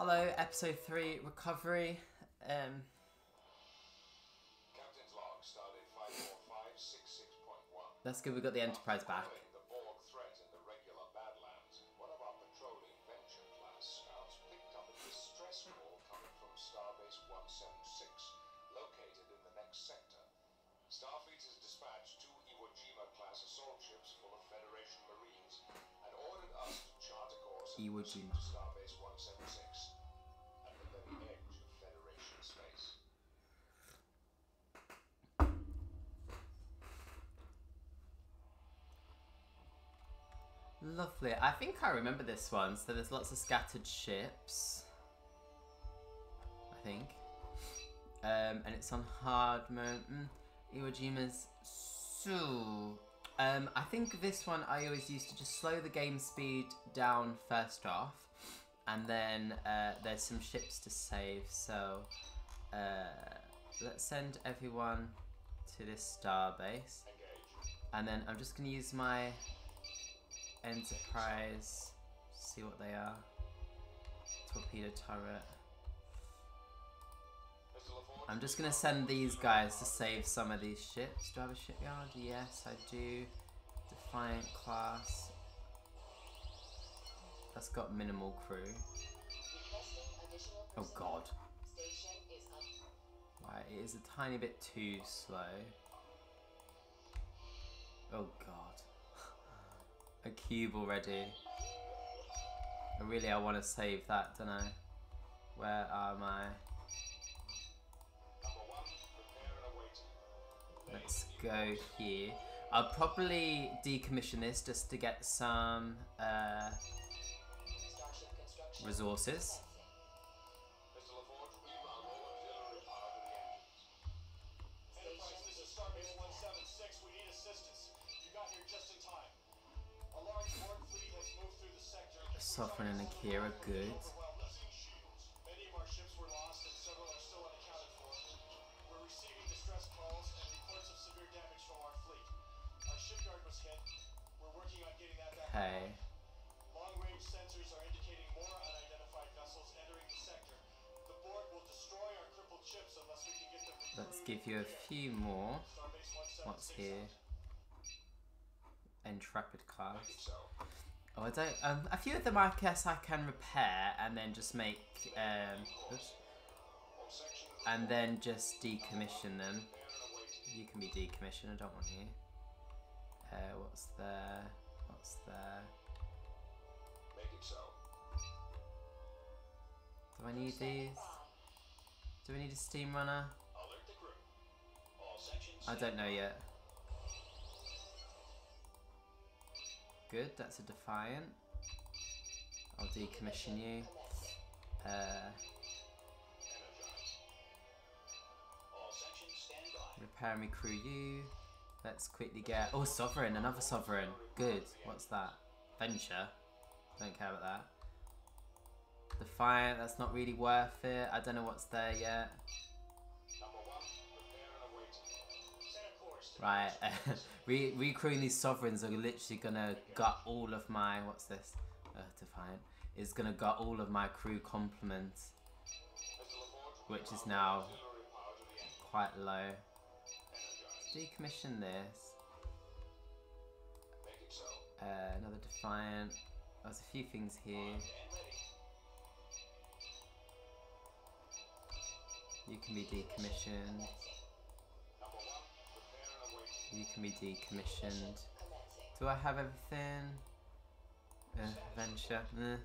Hello, episode 3 recovery. Um, Captain's log started 54566.1. that's good, we got the Enterprise back. The Borg threat in the regular Badlands, one of our patrolling Venture class scouts picked up a distress call coming from Starbase 176, located in the next sector. Starfleet has dispatched two Iwo Jima class assault ships full of Federation Marines and ordered us to chart a course Iwo Jima. Lovely. I think I remember this one. So there's lots of scattered ships. I think. Um, and it's on hard mountain. Iwo Jima's so. Um, I think this one I always used to just slow the game speed down first off, and then uh, there's some ships to save. So uh, let's send everyone to this star base, and then I'm just gonna use my Enterprise. See what they are. Torpedo turret. I'm just gonna send these guys to save some of these ships. Do I have a shipyard? Yes, I do. Defiant class. That's got minimal crew. Oh god. Right, it is a tiny bit too slow. Oh god. A cube already. I really I want to save that, don't I? Where and await. Let's go here. I'll probably decommission this just to get some uh, resources. We're working on getting that. Okay. Long-range sensors are indicating more unidentified vessels entering the sector. The Borg will destroy our crippled ships unless we can get them Let's give you a few more. What's here? Intrepid class. Oh, I don't. Um, a few of them I guess I can repair and then just make. Um, oops, and then just decommission them. You can be decommissioned. I don't want you. Uh, what's there? What's there? Do I need these? Do we need a steam runner? I don't know yet. Good, that's a Defiant. I'll decommission you. Uh, repair me crew you. Let's quickly get. Oh, Sovereign, another Sovereign. Good. What's that? Venture. Don't care about that. Defiant, that's not really worth it. I don't know what's there yet. Right, re recrewing these sovereigns are literally gonna gut all of my what's this? Uh, Defiant is gonna gut all of my crew complements, which is now quite low. Energize. Decommission this. Uh, another Defiant. There's a few things here. You can be decommissioned. You can be decommissioned. Do I have everything? Uh, venture. Eh.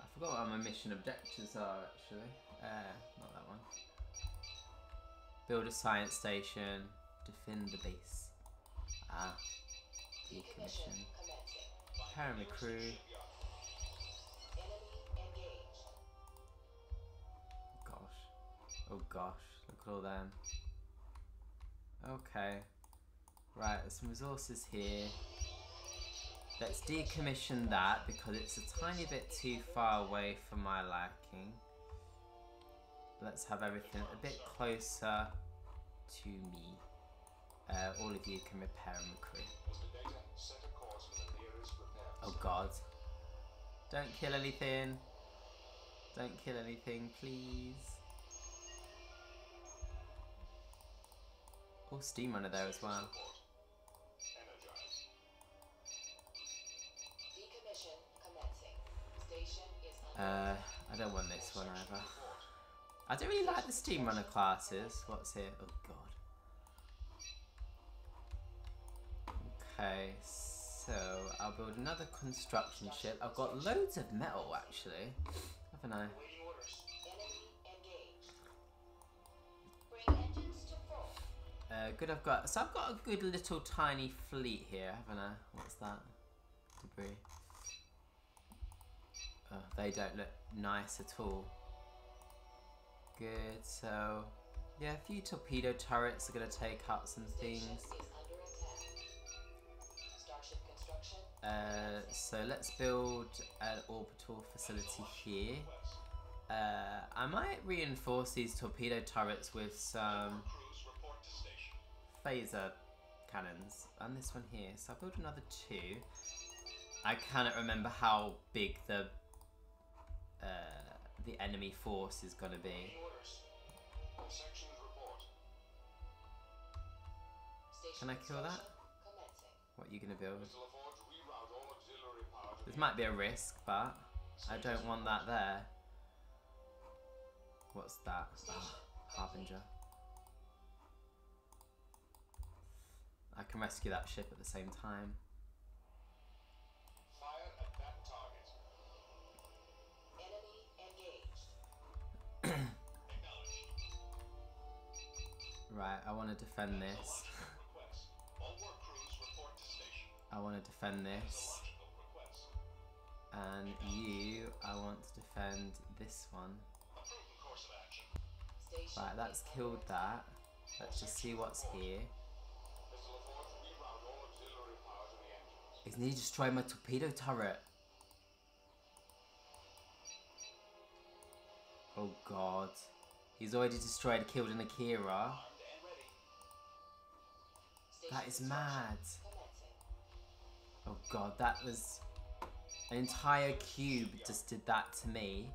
I forgot what my mission objectives are actually. Uh, not that one. Build a science station. Defend the base. Ah. Decommission. Repair and Oh gosh. Look at all them. Okay. Right, there's some resources here. Let's decommission that because it's a tiny bit too far away for my liking. Let's have everything a bit closer to me. Uh, all of you can repair and recruit. Oh Oh Don't kill anything. Don't kill anything, please. Oh, steam runner there as well. Under Uh, I don't want this one either. I don't really like the steam runner classes. What's here? Oh god. Okay, so I'll build another construction ship. I've got loads of metal actually, haven't I? Uh, good. I've got so I've got a good little tiny fleet here, haven't I? What's that? Debris. Oh, they don't look nice at all. Good. So yeah, a few torpedo turrets are gonna take out some things. is under attack. Starship construction. Uh, so let's build an orbital facility here. Uh, I might reinforce these torpedo turrets with some phaser cannons and this one here. So I'll build another two. I cannot remember how big the uh, the enemy force is be. Sections report. Station Can I kill that? What are you build? Power to This might be a risk, but I don't want that there. What's that? Ah, Harbinger. I can rescue that ship at the same time. Fire at that target. Enemy engaged. Right, I want to defend this. Logical request. All work crews report to station. I want to defend this. And you, I want to defend this one. A prudent course of action. Station Right, that's killed that. Let's just see what's here. Mr. LaForge, reroute all auxiliary power to the Is he destroying my torpedo turret? Oh god. He's already destroyed, killed an Akira. That is mad. Oh god, that was an entire cube just did that to me.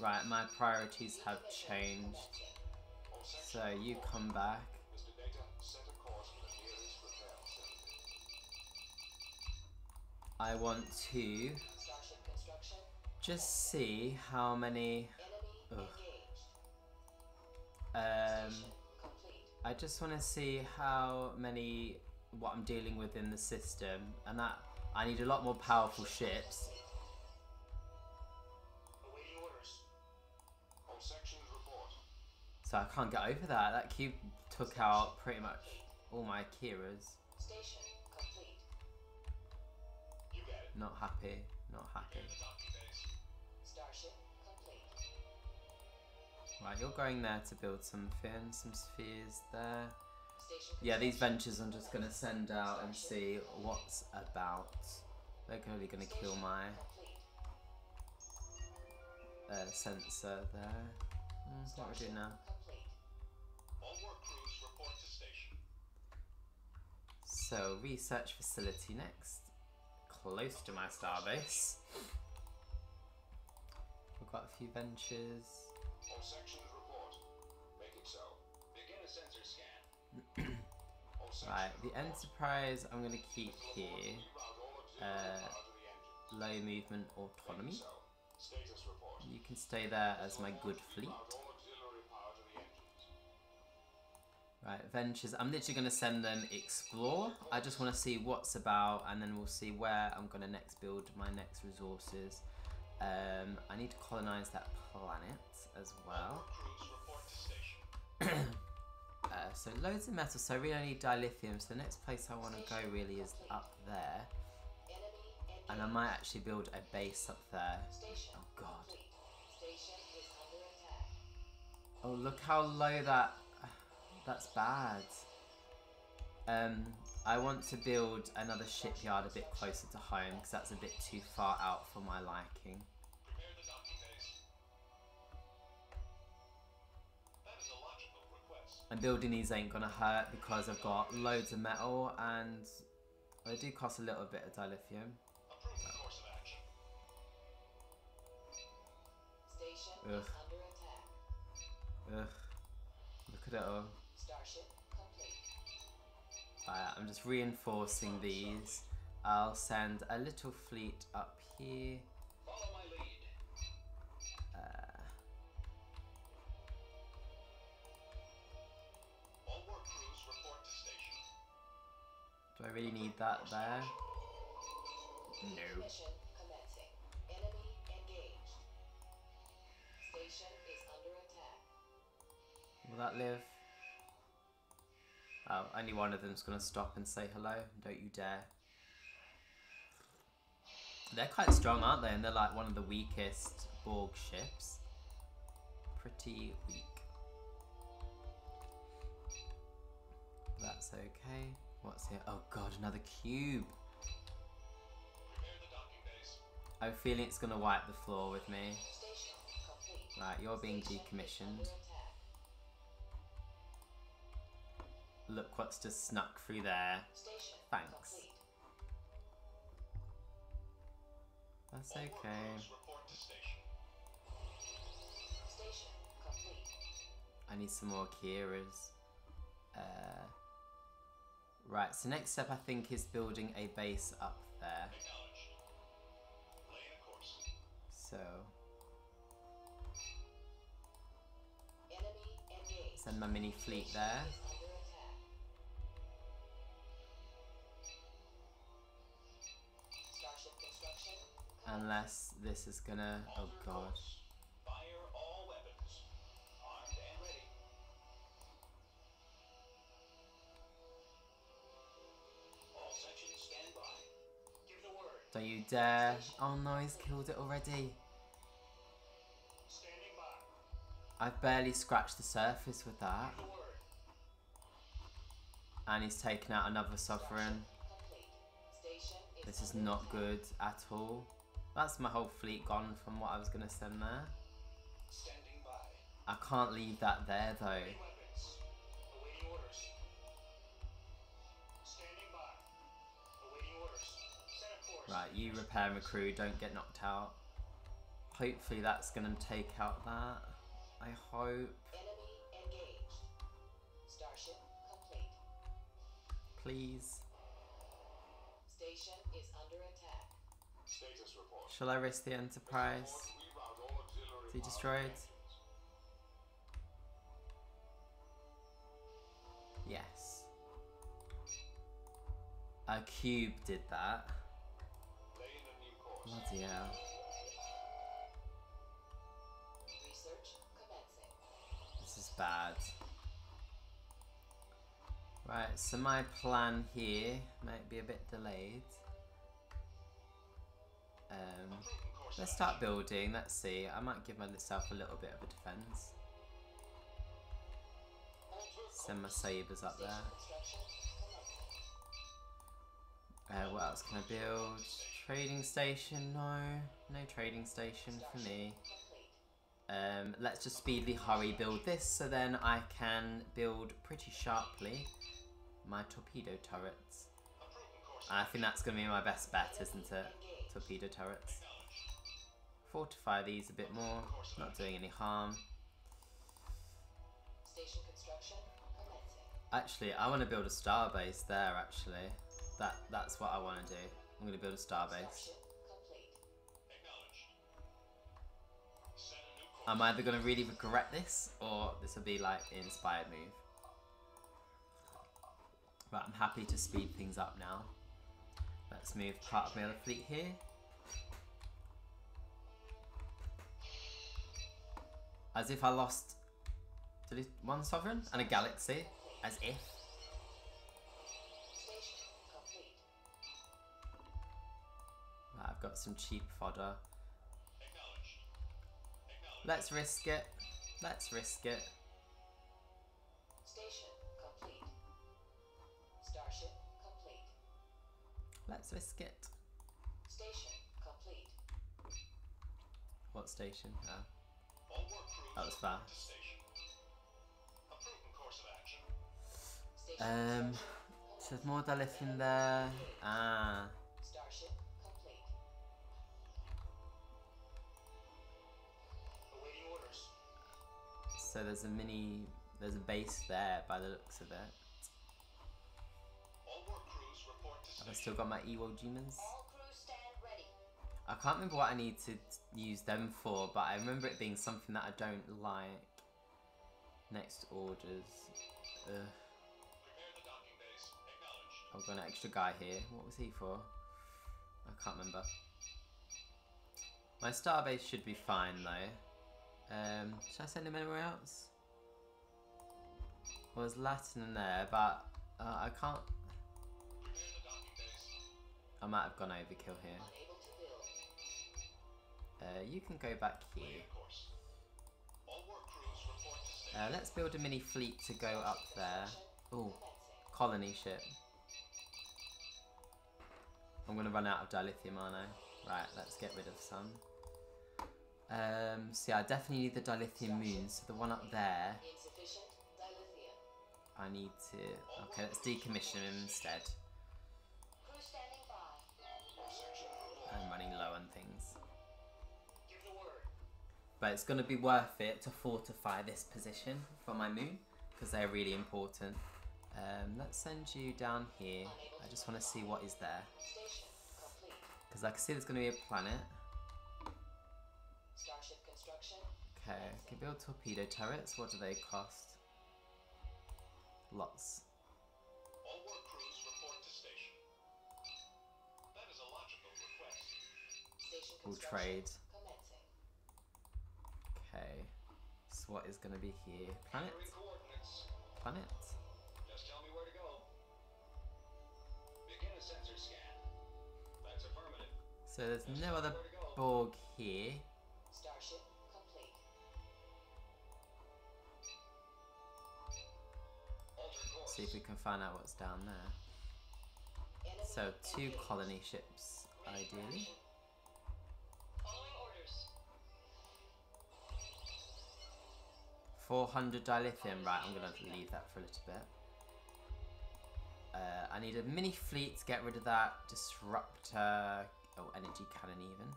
Right, my priorities have changed. So you come back. I want to just see how many Ugh. um I just want to see how many what I'm dealing with in the system and that I need a lot more powerful ships. So I can't get over that. That cube took out pretty much all my Kiras. Station Not happy. Not happy. Right, you're going there to build some something. Some spheres there. Yeah, these ventures I'm just gonna send out and see what's about. They're only gonna kill my uh, sensor there. Mm, what we do now? To station. So research facility next, close to my starbase. We've got a few ventures. All sections report. Make it so. Begin a sensor scan. Right, the. Enterprise I'm gonna keep here. LaForge, reroute all auxiliary Uh, power to the engines. Low movement autonomy. it so. Status report. You can stay there as my good fleet. Right, ventures. I'm literally gonna send them explore. I just want to see what's about, and then we'll see where I'm gonna next build my next resources. Um, I need to colonize that planet as well. To. Uh, so loads of metal. So I really need dilithium. So the next place I want to go really is up there, and I might actually build a base up there. Oh god. Oh look how low that. That's bad. Um, I want to build another shipyard a bit closer to home because that's a bit too far out for my liking. Prepare the docking base. That is a logical request. And building these ain't gonna hurt because I've got loads of metal and They do cost a little bit of dilithium. Approve the course of action. Station Ugh. is under attack. Ugh. Look at it all. Starship complete. Right, I'm just reinforcing these. I'll send a little fleet up here. Follow my lead. Uh, All work crews report to station. do I really need that there? No. Mission commencing. Enemy engaged. Station is under attack. Will that live? Oh, only one of them's gonna stop and say hello. Don't you dare. They're quite strong, aren't they? And they're like one of the weakest Borg ships. Pretty weak. That's okay. What's here? Oh god, another cube. Prepare the docking bays. I have feeling it's gonna wipe the floor with me. Right, you're being decommissioned. Look what's just snuck through there. Station Thanks. complete. That's okay. crews report to station. Station complete. I need some more Kiras. Uh, right, so next step I think is building a base up there. Acknowledged. Laying a course. So, Enemy send my mini fleet there. Unless this is gonna. Oh god. Fire all weapons. Armed and ready. All sections stand by. Give the word. Don't you dare. Oh no, he's killed it already. Standing by. I've barely scratched the surface with that. Give the word. And he's taken out another sovereign. Complete. Station is This is not good at all. That's my whole fleet gone from what I was gonna send there. I can't leave that there though. Right, you repair my crew, don't get knocked out. Hopefully that's gonna take out that. I hope. Please. Station is under attack. Status report. Shall I risk the Enterprise? Reroute all auxiliary Is he destroyed? Yes. A cube did that. Laying a new course. Bloody hell. This is bad. Right, so my plan here might be a bit delayed. Um, let's start building. Let's see. I might give myself a little bit of a defense. Send my sabers up there. Uh, what else can I build? Trading station? No, no trading station for me. Um, let's just speedily hurry build this so then I can build pretty sharply my torpedo turrets. I think that's going to be my best bet, isn't it? Torpedo turrets. Fortify these a bit more, not doing any harm. Station construction commencing. Actually, I want to build a starbase there, actually. That That's what I want to do. I'm going to build a starbase. Starship complete. Acknowledged. Set a new course. I'm either going to really regret this, or this will be like an inspired move. But I'm happy to speed things up now. Let's move part of my other fleet here. As if I lost one sovereign and a galaxy. As if. Right, I've got some cheap fodder. Let's risk it. Let's risk it. Station Let's risk it. Station complete. What station? All work That was fast. to course of action. Um, construction So there's more dilithium there. Ah. Starship complete. Awaiting orders. So there's a mini, there's a base there by the looks of it. I still got my stand ready. I can't remember what I need to use them for, but I remember it being something that I don't like. Next orders. Ugh. I've got an extra guy here. What was he for? I can't remember. My starbase should be fine though. Um, should I send him anywhere else? Well, there's Latin in there, but uh, I can't. I might have gone overkill here. To. Uh, you can go back here. To. Uh, let's build a mini fleet to go up there. Oh, colony ship. I'm gonna run out of dilithium, aren't I? Right, let's get rid of some. Um, so yeah, I definitely need the dilithium moons. So the one up there, I need to. Okay, let's decommission him instead. But it's gonna be worth it to fortify this position for my moon because they're really important. Um, let's send you down here. I just want to see what is there because I can see there's gonna be a planet. Okay, can build torpedo turrets. What do they cost? Lots. All work crews report to station. That is a logical request. Station We'll construction. trade. Commencing. Okay. So what is going to be here? Planet? Planet? Just tell me where to go. Begin a sensor scan. That's affirmative. So there's Just no other. Borg here. Starship complete. See if we can find out what's down there. So two colony ships, ideally. 400 dilithium. Right, I'm going to leave that for a little bit. Uh, I need a mini fleet to get rid of that disruptor. Oh, energy cannon even.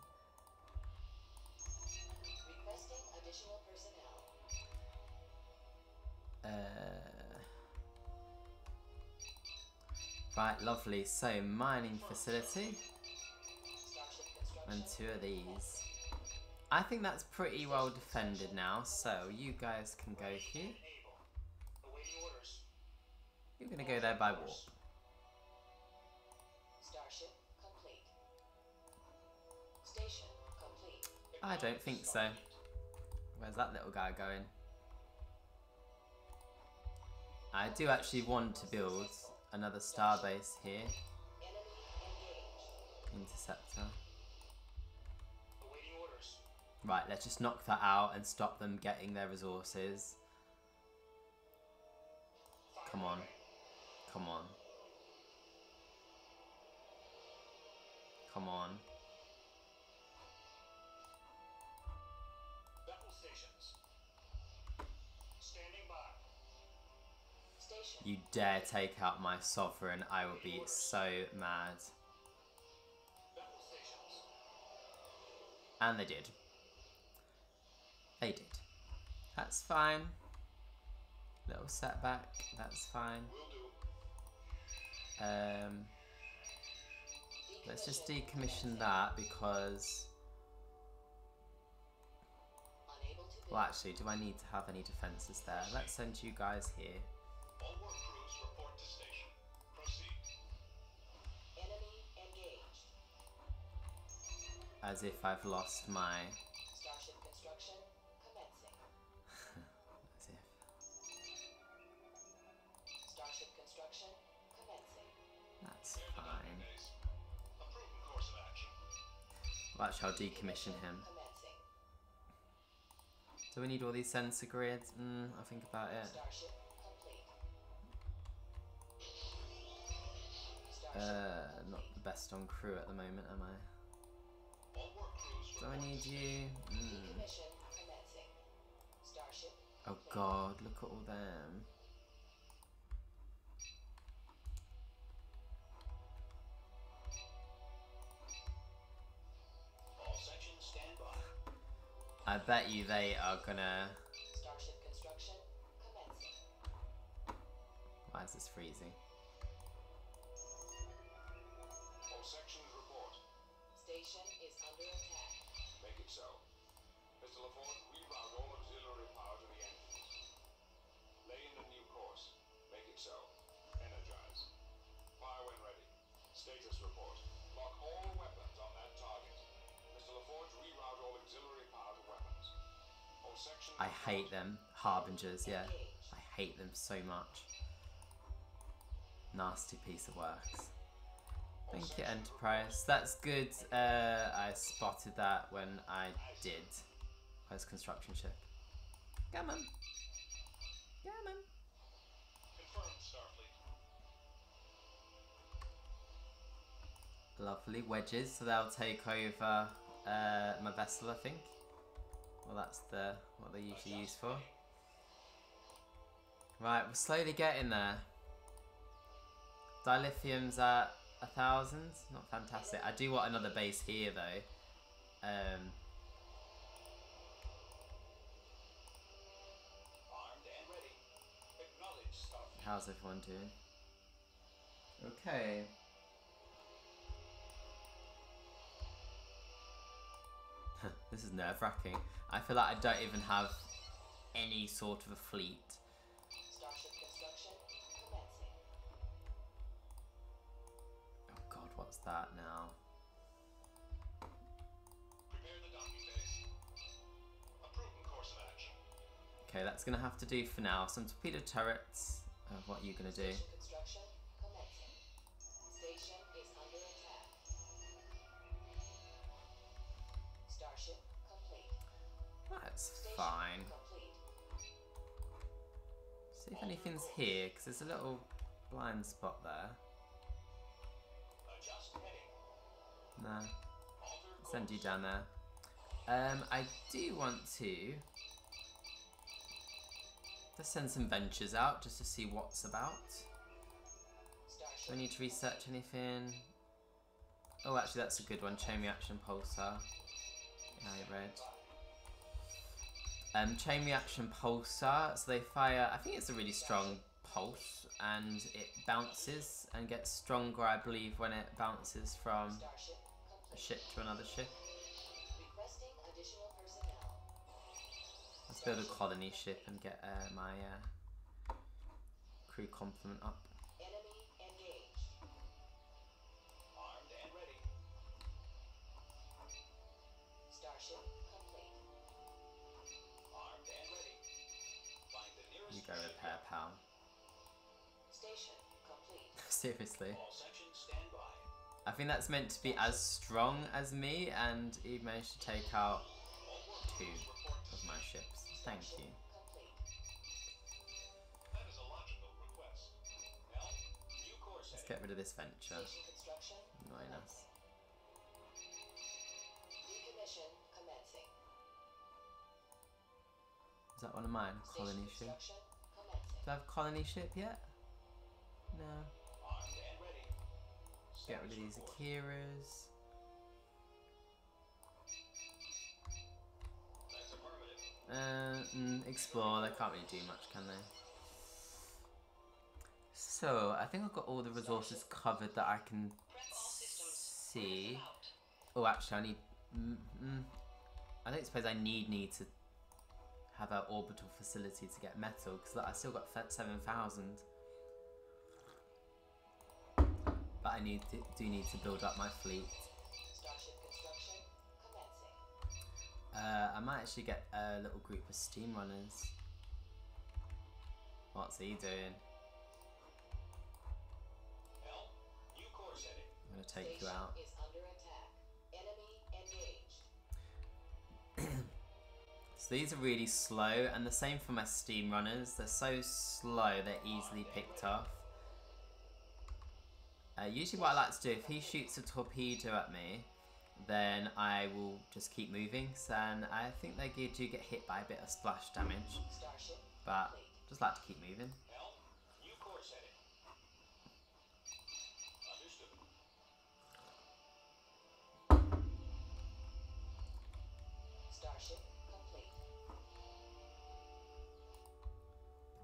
Requesting additional personnel. Uh, right, lovely. So, mining facility and two of these. I think that's pretty well defended now. So, you guys can go here. You're gonna go there by warp. I don't think so. Where's that little guy going? I do actually want to build another starbase here. Interceptor. Right, let's just knock that out and stop them getting their resources. Come on. Come on. Come on. Battle stations. Standing by. Station. You dare take out my sovereign, I will be so mad. And they did. They did. That's fine. Little setback, that's fine. Um, let's just decommission that because, Unable to build. well, actually, do I need to have any defenses there? Let's send you guys here. All work crews report to station. Proceed. Enemy engaged. As if I've lost my. Well, actually, I'll decommission him. Do we need all these sensor grids? Mm, I'll think about it. Starship complete. Starship Uh, not the best on crew at the moment, am I? All work crews Do I need you? Mm. Decommission commencing. Starship Oh god, look at all them. I bet you they are gonna. Starship construction commencing. Why is this freezing? All sections report. Station is under attack. Make it so. Mr. LaForge, reroute all auxiliary power to the engines. Lay in the new course. Make it so. Energize. Fire when ready. Status report. Lock all I hate them. Harbingers, yeah. I hate them so much. Nasty piece of works. Thank you, Enterprise. That's good. Uh, I spotted that when I did post construction ship. Come on. Come on. Lovely wedges, so they'll take over uh, my vessel, I think. Well, that's the what they're usually used for. Right, we're slowly getting there. Dilithium's at a thousand. Not fantastic. I do want another base here though. Um, how's everyone doing? Okay. This is nerve wracking. I feel like I don't even have any sort of a fleet. Starship construction commencing. Oh god, what's that now? Prepare the docking base. A prudent course of action. Okay, that's gonna have to do for now. Some torpedo turrets. Uh, what are you gonna do? Fine. See if anything's here, because there's a little blind spot there. Alter Send you down there. Um, I do want to just send some ventures out just to see what's about. Do I need to research anything? Oh, actually, that's a good one. Chain reaction pulsar. Yeah, I read. Um, chain reaction pulsar. So they fire. I think it's a really strong pulse, and it bounces and gets stronger. I believe when it bounces from a ship to another ship. Let's build a colony ship and get uh, my uh, crew complement up. The nearest repair, shipyard. pal. Station complete. Seriously. All sections stand by. I think that's meant to be as strong as me, and he managed to take out two crews report to of my ships. Thank you. Complete. That is a logical request. Helm, new course Let's get rid of this venture. Station Annoying us. Is that one of mine? Station Colony ship. Do I have colony ship yet? No. Get rid of these Akiras. Uh, mm, explore. They can't really do much, can they? So I think I've got all the resources covered that I can see. Oh, actually, I need. Mm, mm, I don't suppose I need need to have an orbital facility to get metal because I still got seven thousand. But I need to, do need to build up my fleet. Starship construction commencing. Uh, I might actually get a little group of steam runners. What's he doing? Helm, new course heading. I'm gonna take you out. So these are really slow, and the same for my steam runners. They're so slow, they're easily picked off. Uh, usually, what I like to do, if he shoots a torpedo at me, then I will just keep moving. So, and I think they do get hit by a bit of splash damage, but just like to keep moving.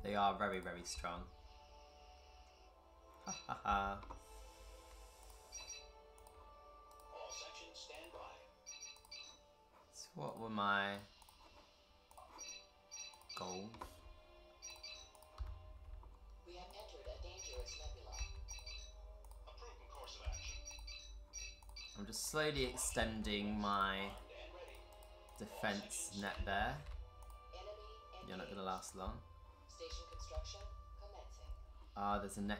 They are very, very strong. Ha ha ha. All sections stand by. So what were my goals? We have entered a dangerous nebula. A prudent course of action. I'm just slowly extending my Armed and ready. defense net there. You're not gonna last long. Station construction commencing. Ah, there's a net.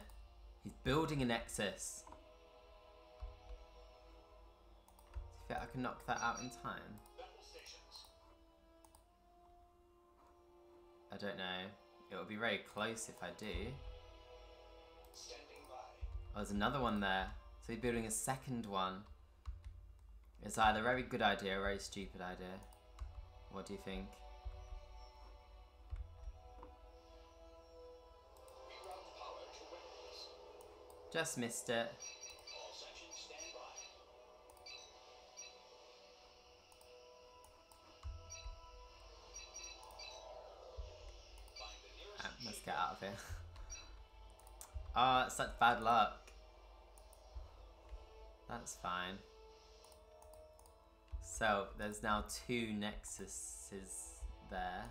He's building a nexus. Do you think I can knock that out in time? I don't know. It will be very close if I do. Standing by. Oh, there's another one there. So he's building a second one. It's either a very good idea or a very stupid idea. What do you think? Just missed it. Let's get out of here. Ah, it's such bad luck. That's fine. So, there's now two nexuses there.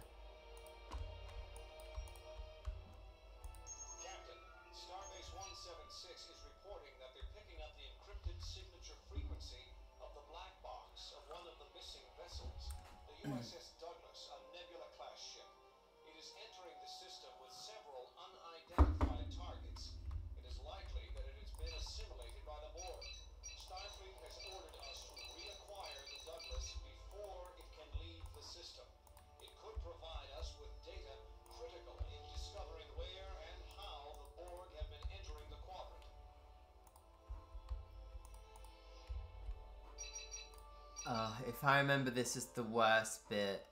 Uh, if I remember, this is the worst bit.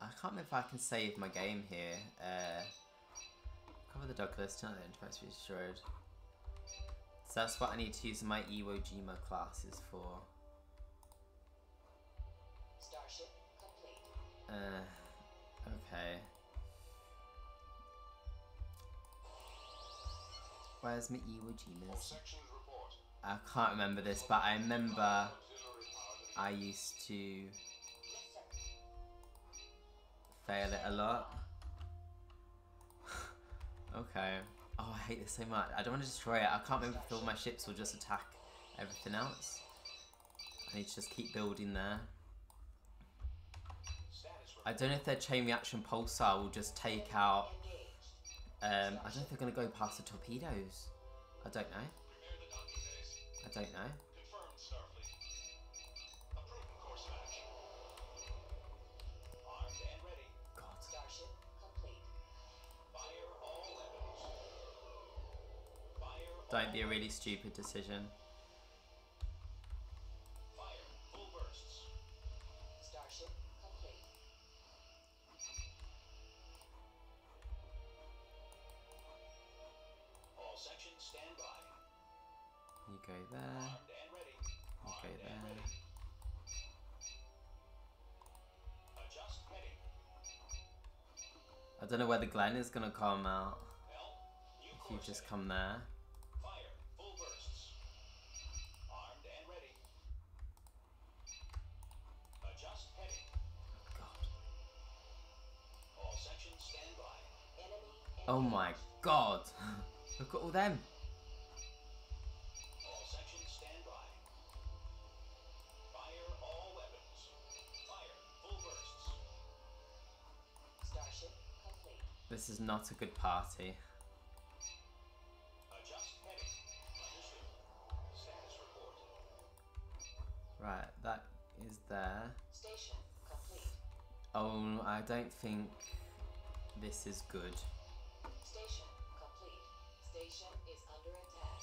I can't remember if I can save my game here. Uh, cover the Douglass, turn the enterprise to be destroyed. So that's what I need to use my Iwo Jima classes for. Starship complete. Uh, okay. Where's my Iwo Jimas? I can't remember this, but I remember Auxiliary power to I used to fail it a lot. okay. Oh, I hate this so much. I don't want to destroy it. I can't remember if all my ships will just attack everything else. I need to just keep building there. I don't know if their chain reaction pulsar will just take out. Um, I don't know if they're going to go past the torpedoes. I don't know. I don't know. Don't be a really stupid decision. You go there. You go there. I don't know where the Glen is going to come out. If you just come there. This is not a good party. Right, that is there. Station complete. Oh, I don't think this is good. Station complete. Station is under attack.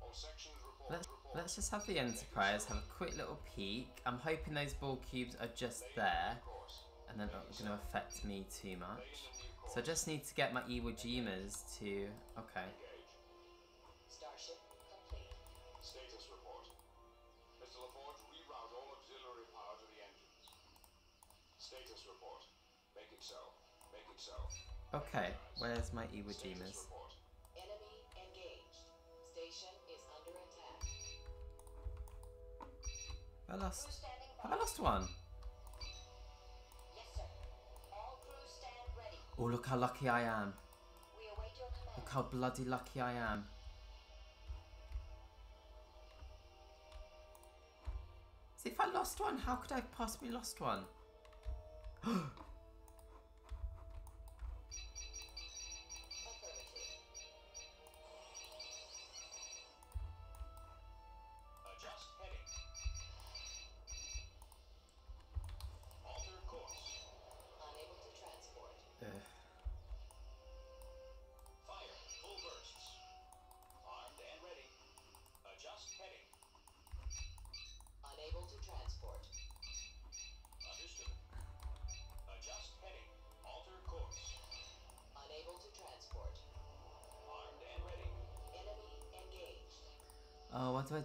All sections report. Let's, report. let's just have the Enterprise have a quick little peek. I'm hoping those Borg cubes are just there. And they're not going to affect me too much. So I just need to get my Iwo Jimas to... Okay. Status report. Mr. LaForge, reroute all auxiliary power to the engines. Status report. Make it so. Make it so. Okay, where's my Iwo Jimas? Enemy engaged. Station is under attack. I lost. Have. I lost one? Oh, look how lucky I am. We await your command. Look how bloody lucky I am. See, if I lost one, how could I have possibly lost one?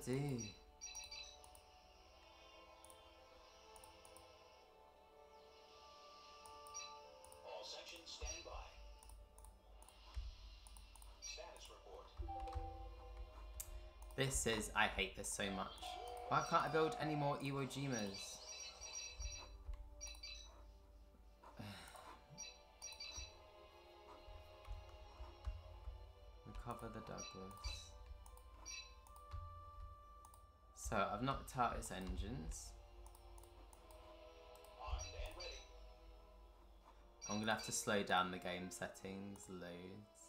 Status. This is. I hate this so much. Why can't I build any more Iwo Jimas? Recover the Douglass. So I've knocked out its engines. I'm gonna have to slow down the game settings loads.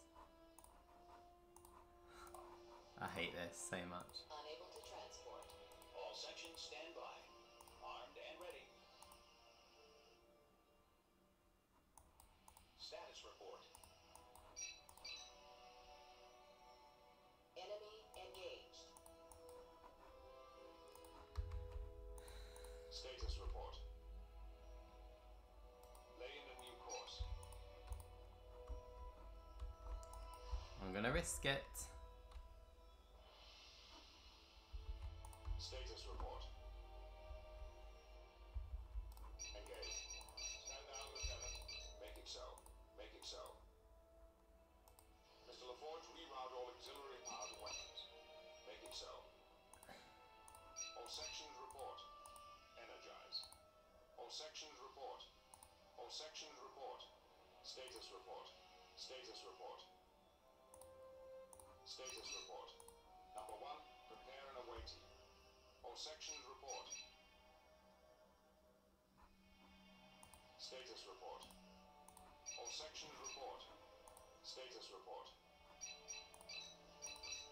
I hate this so much. It. Status report. Engage. Stand down, Lieutenant. Make it so. Make it so. Mr. LaForge, reroute all auxiliary power to weapons. Make it so. All sections report. Energize. All sections report. All sections report. Status report. Status report. Status report. Number one, prepare and await. All sections report. Status report. All sections report. Status report.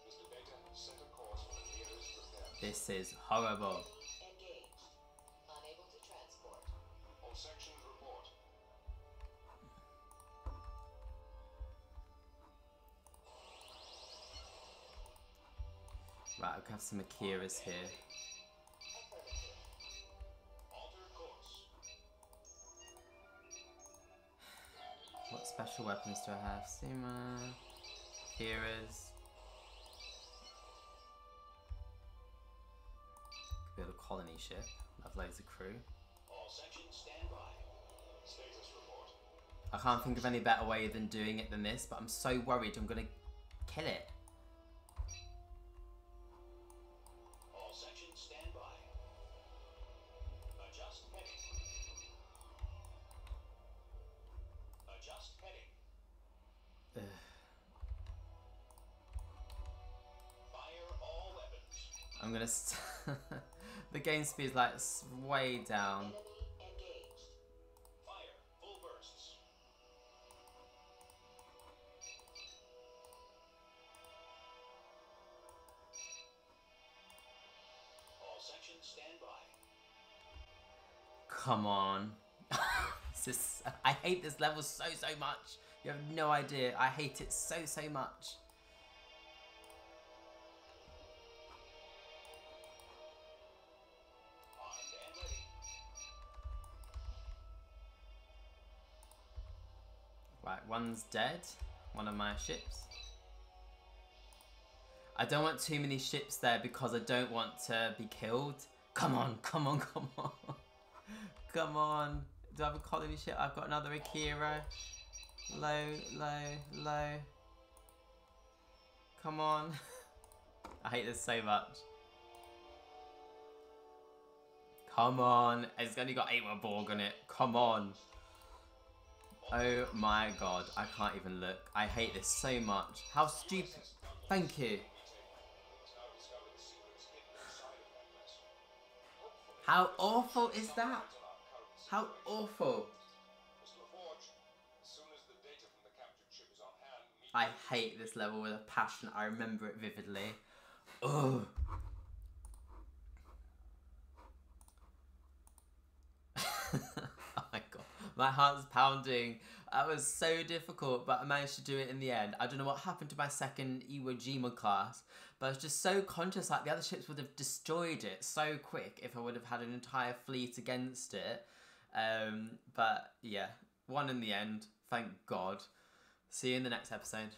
Mr. Data, set a course for the nearest repair. This is horrible. Some Akiras here. What special weapons do I have? Suma, Akiras. Could build a colony ship. Have loads of crew. I can't think of any better way than doing it than this, but I'm so worried I'm gonna kill it. Gonna. The game speed is like way down. Come on. I hate this level so so much. You have no idea. I hate it so so much. One's dead. One of my ships. I don't want too many ships there because I don't want to be killed. Come on, come on, come on. come on. Do I have a colony ship? I've got another Akira. Low, low, low. Come on. I hate this so much. Come on. It's only got 8 more Borg on it. Come on. Oh my god. I can't even look. I hate this so much. How stupid. Thank you. How awful is that? How awful. I hate this level with a passion. I remember it vividly. Ugh. oh my god. My heart's pounding. That was so difficult, but I managed to do it in the end. I don't know what happened to my second Iwo Jima class, but I was just so conscious like the other ships would have destroyed it so quick if I would have had an entire fleet against it. Um, but yeah, one in the end. Thank God. See you in the next episode.